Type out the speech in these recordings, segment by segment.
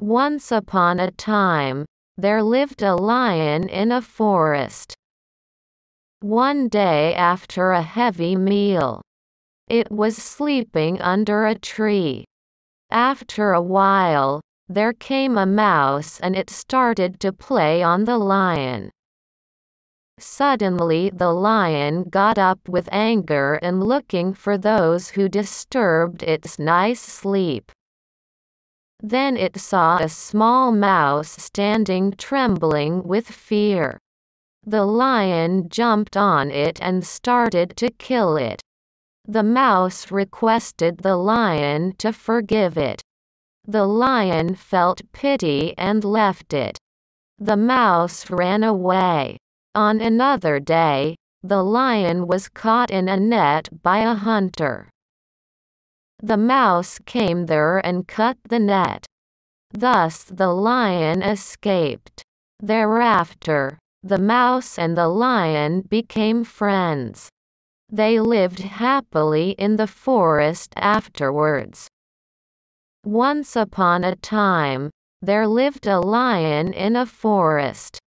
Once upon a time, there lived a lion in a forest. One day after a heavy meal, it was sleeping under a tree. After a while, there came a mouse and it started to play on the lion. Suddenly the lion got up with anger and looking for those who disturbed its nice sleep. Then it saw a small mouse standing trembling with fear. The lion jumped on it and started to kill it. The mouse requested the lion to forgive it. The lion felt pity and left it. The mouse ran away. On another day, the lion was caught in a net by a hunter. The mouse came there and cut the net. Thus the lion escaped. Thereafter, the mouse and the lion became friends. They lived happily in the forest afterwards. Once upon a time, there lived a lion in a forest.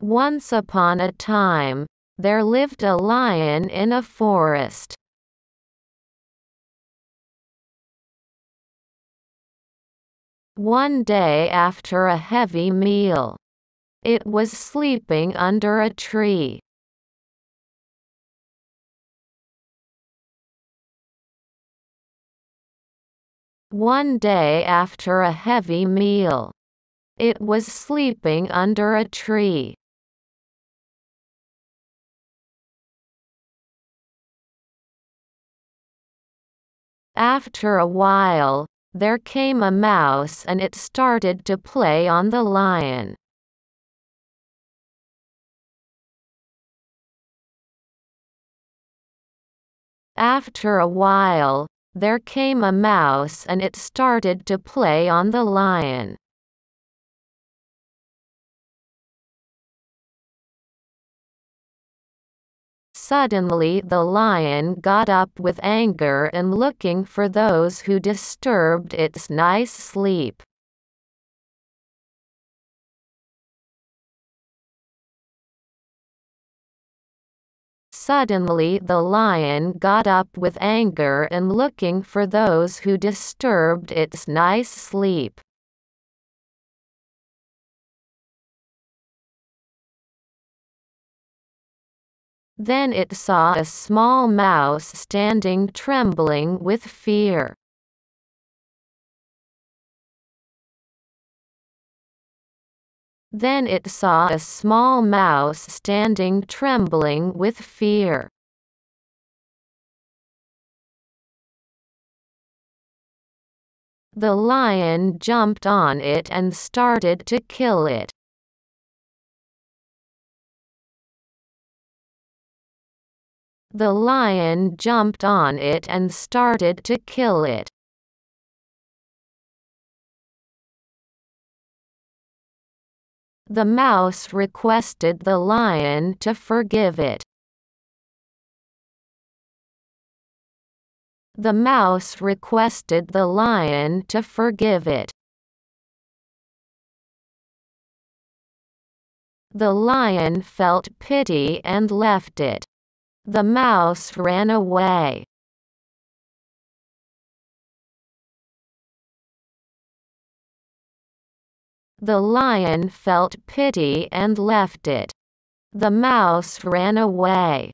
Once upon a time, there lived a lion in a forest. One day after a heavy meal, it was sleeping under a tree. One day after a heavy meal, it was sleeping under a tree. After a while, there came a mouse and it started to play on the lion. After a while, there came a mouse and it started to play on the lion. Suddenly the lion got up with anger and looking for those who disturbed its nice sleep. Suddenly the lion got up with anger and looking for those who disturbed its nice sleep. Then it saw a small mouse standing trembling with fear. Then it saw a small mouse standing trembling with fear. The lion jumped on it and started to kill it. The lion jumped on it and started to kill it. The mouse requested the lion to forgive it. The mouse requested the lion to forgive it. The lion felt pity and left it. The mouse ran away. The lion felt pity and left it. The mouse ran away.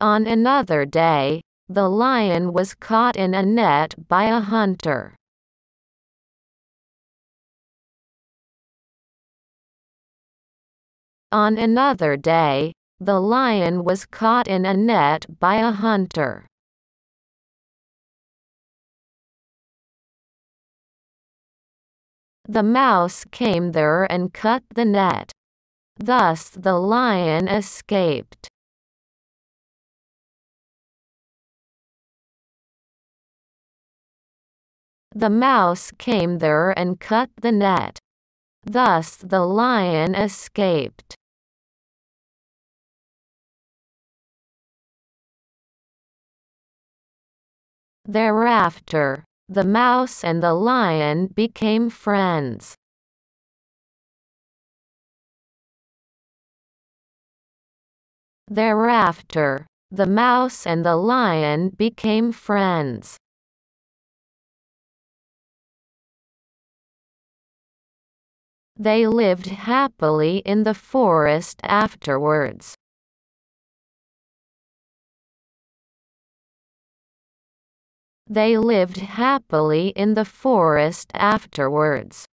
On another day, the lion was caught in a net by a hunter. On another day, the lion was caught in a net by a hunter. The mouse came there and cut the net. Thus the lion escaped. The mouse came there and cut the net. Thus the lion escaped. Thereafter, the mouse and the lion became friends. Thereafter, the mouse and the lion became friends. They lived happily in the forest afterwards. They lived happily in the forest afterwards.